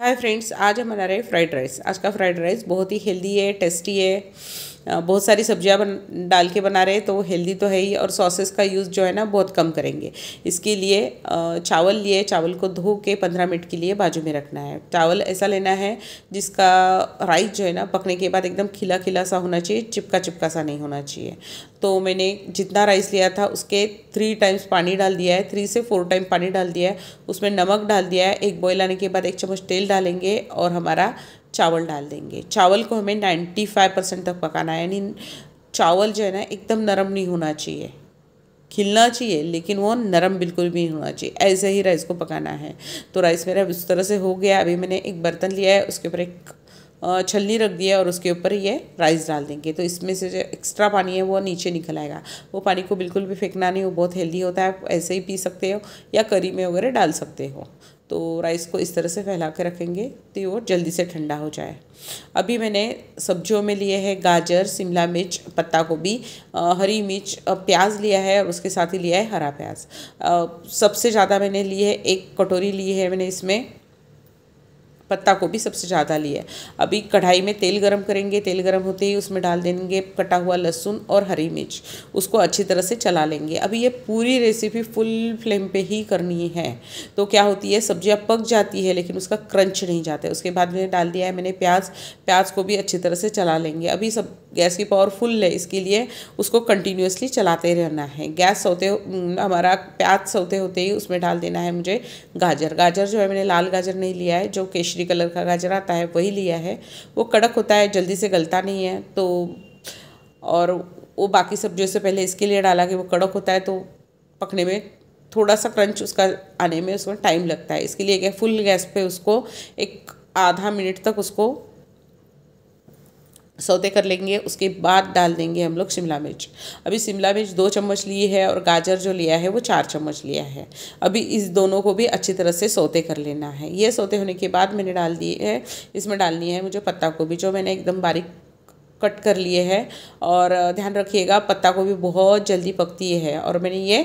Hi friends आज हम बना रहे हैं फ्राइड राइस आज का फ्राइड राइस बहुत ही हेल्दी है टेस्टी है. बहुत सारी सब्ज़ियाँ बन, डाल के बना रहे हैं तो हेल्दी तो है ही और सॉसेस का यूज़ जो है ना, बहुत कम करेंगे। इसके लिए चावल लिए, चावल को धो के पंद्रह मिनट के लिए बाजू में रखना है। चावल ऐसा लेना है, जिसका राइस जो है ना, पकने के बाद एकदम खिला खिला सा होना चाहिए चिपका चिपका सा नहीं होना चाहिए। तो मैंने जितना राइस लिया था, उसके थ्री टाइम्स पानी डाल दिया है थ्री से फोर टाइम पानी डाल दिया है। उसमें नमक डाल दिया है, एक बॉयल आने के बाद एक चम्मच तेल डालेंगे और हमारा चावल डाल देंगे। चावल को हमें नाइन्टी फाइव परसेंट तक पकाना है। यानी चावल जो है ना, एकदम नरम नहीं होना चाहिए। खिलना चाहिए, लेकिन वो नरम बिल्कुल भी नहीं होना चाहिए। ऐसे ही राइस को पकाना है। तो राइस मेरा उस तरह से हो गया। अभी मैंने एक बर्तन लिया है, उसके ऊपर एक छलनी रख दिया और उसके ऊपर ये राइस डाल देंगे। तो इसमें से जो एक्स्ट्रा पानी है, वो नीचे निकल आएगा। वो पानी को बिल्कुल भी फेंकना नहीं, वो बहुत हेल्दी होता है। ऐसे ही पी सकते हो या करी में वगैरह डाल सकते हो। तो राइस को इस तरह से फैला के रखेंगे तो वो जल्दी से ठंडा हो जाए। अभी मैंने सब्जियों में लिए है गाजर, शिमला मिर्च, पत्ता गोभी हरी मिर्च प्याज लिया है और उसके साथ ही लिया है हरा प्याज। सबसे ज़्यादा मैंने लिए है एक कटोरी ली है मैंने इसमें पत्ता को भी सबसे ज़्यादा लिया है। अभी कढ़ाई में तेल गरम करेंगे, तेल गरम होते ही उसमें डाल देंगे कटा हुआ लहसुन और हरी मिर्च, उसको अच्छी तरह से चला लेंगे। अभी ये पूरी रेसिपी फुल फ्लेम पे ही करनी है। तो क्या होती है, सब्ज़ियाँ पक जाती है, लेकिन उसका क्रंच नहीं जाता है। उसके बाद मैंने डाल दिया है मैंने प्याज प्याज को भी अच्छी तरह से चला लेंगे। अभी सब गैस की पावर फुल है, इसके लिए उसको कंटिन्यूसली चलाते रहना है। गैस सोते हमारा प्याज सोते होते ही उसमें डाल देना है मुझे गाजर। गाजर जो है, मैंने लाल गाजर नहीं लिया है, जो केशरी कलर का गाजर आता है, वही लिया है। वो कड़क होता है, जल्दी से गलता नहीं है तो और वो बाकी सब्जियों से पहले इसके लिए डाला कि वो कड़क होता है तो पकने में थोड़ा सा क्रंच उसका आने में उसमें टाइम लगता है। इसके लिए क्या फुल गैस पे उसको एक आधा मिनट तक उसको सौते कर लेंगे, उसके बाद डाल देंगे हम लोग शिमला मिर्च। अभी शिमला मिर्च दो चम्मच लिए है और गाजर जो लिया है वो चार चम्मच लिया है। अभी इस दोनों को भी अच्छी तरह से सौते कर लेना है। ये सौते होने के बाद मैंने डाल दिए है, इसमें डालनी है मुझे पत्ता गोभी, जो मैंने एकदम बारीक कट कर लिए है। और ध्यान रखिएगा, पत्ता गोभी बहुत जल्दी पकती है और मैंने ये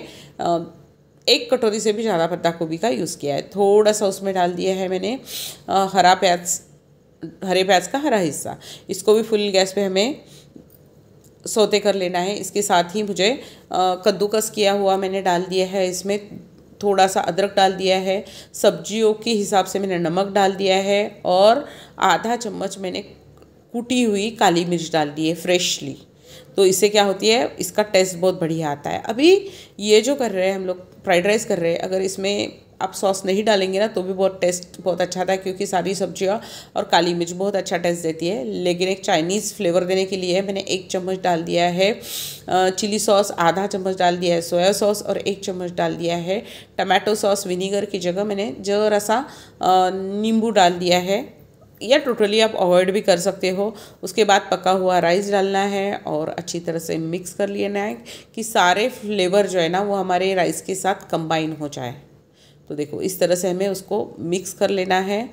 एक कटोरी से भी ज़्यादा पत्ता गोभी का यूज़ किया है। थोड़ा सा उसमें डाल दिया है मैंने हरा प्याज हरे प्याज का हरा हिस्सा। इसको भी फुल गैस पे हमें सोते कर लेना है। इसके साथ ही मुझे कद्दूकस किया हुआ मैंने डाल दिया है। इसमें थोड़ा सा अदरक डाल दिया है। सब्जियों के हिसाब से मैंने नमक डाल दिया है और आधा चम्मच मैंने कुटी हुई काली मिर्च डाल दी है फ्रेशली। तो इससे क्या होती है, इसका टेस्ट बहुत बढ़िया आता है। अभी ये जो कर रहे हैं हम लोग, फ्राइड राइस कर रहे हैं, अगर इसमें आप सॉस नहीं डालेंगे ना तो भी बहुत टेस्ट बहुत अच्छा है क्योंकि सारी सब्ज़ियाँ और काली मिर्च बहुत अच्छा टेस्ट देती है। लेकिन एक चाइनीज़ फ्लेवर देने के लिए मैंने एक चम्मच डाल दिया है चिली सॉस आधा चम्मच डाल दिया है सोया सॉस और एक चम्मच डाल दिया है टमाटो सॉस विनीगर की जगह मैंने जरा सा नींबू डाल दिया है। या टोटली आप अवॉइड भी कर सकते हो। उसके बाद पका हुआ राइस डालना है और अच्छी तरह से मिक्स कर लेना है कि सारे फ्लेवर जो है ना, वो हमारे राइस के साथ कंबाइन हो जाए। तो देखो, इस तरह से हमें उसको मिक्स कर लेना है,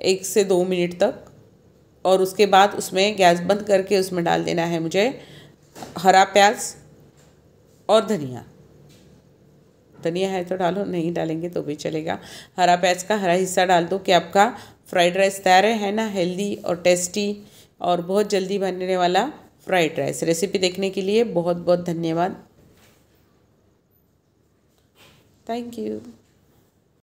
एक से दो मिनट तक, और उसके बाद उसमें गैस बंद करके उसमें डाल देना है मुझे हरा प्याज और धनिया। धनिया है तो डालो, नहीं डालेंगे तो भी चलेगा। हरा प्याज का हरा हिस्सा डाल दो कि आपका फ्राइड राइस तैयार है ना हेल्दी और टेस्टी और बहुत जल्दी बनने वाला फ्राइड राइस रेसिपी देखने के लिए बहुत बहुत धन्यवाद। Thank you.